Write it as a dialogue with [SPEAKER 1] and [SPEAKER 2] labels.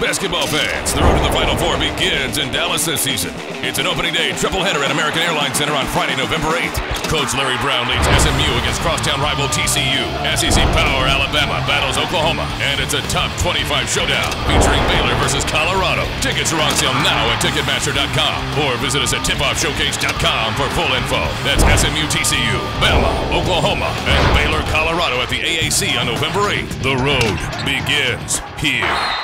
[SPEAKER 1] Basketball fans, the road to the Final Four begins in Dallas this season. It's an opening day triple header at American Airlines Center on Friday, November 8th. Coach Larry Brown leads SMU against crosstown rival TCU. SEC Power Alabama battles Oklahoma, and it's a top 25 showdown featuring Baylor versus Colorado. Tickets are on sale now at Ticketmaster.com or visit us at tipoffshowcase.com for full info. That's SMU TCU, Bama, Oklahoma, and Baylor Colorado at the AAC on November 8th. The road begins here.